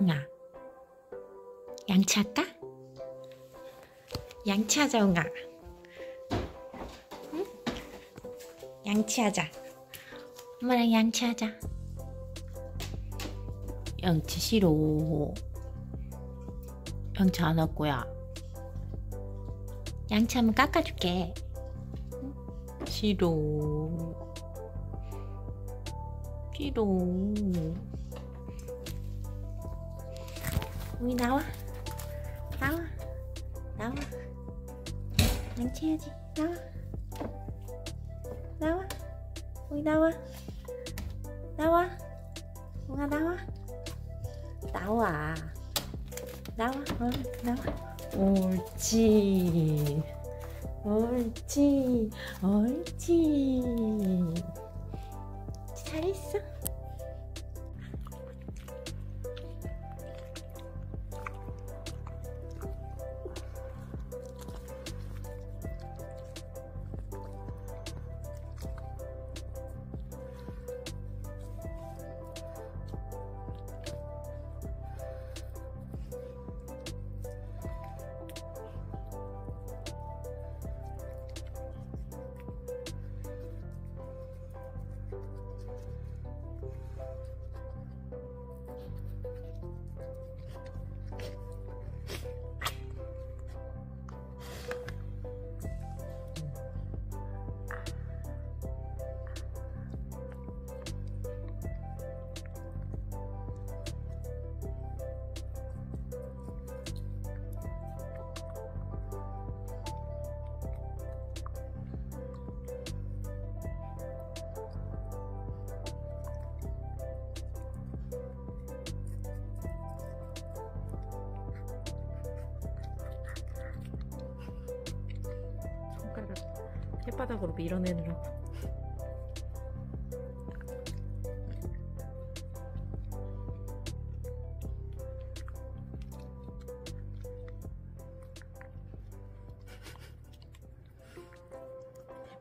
웅아 양치할까? 양치하자 웅아 응? 양치하자. 엄마랑 양치하자. 양치 싫어. 양치 안 할 거야. 양치하면 깎아줄게. 응? 싫어. 싫어 우리 나와. 나와. 나와. 양치해야지. 나와. 나와. 우리 나와. 나와. 웅아 나와. 나와. 나와. 얼른 나와. 옳지. 옳지. 옳지. 잘했어 혓바닥으로 밀어내느라고.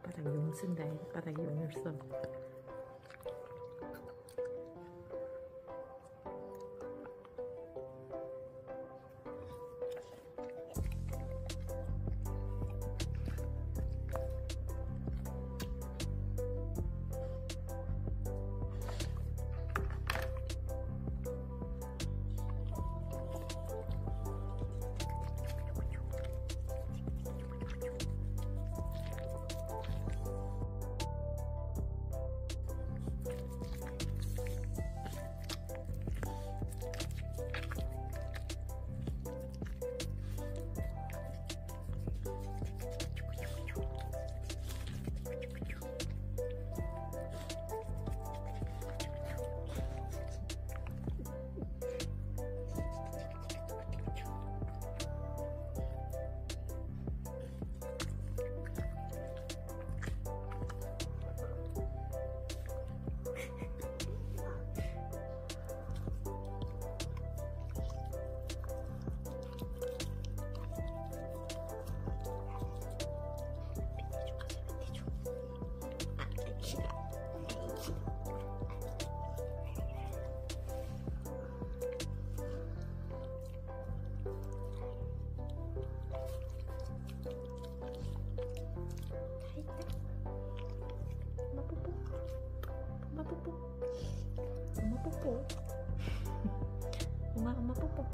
혓바닥 용 쓴다 혓바닥에 용을 써 엄마 뽀뽀 엄마 뽀뽀 엄마 엄마 뽀뽀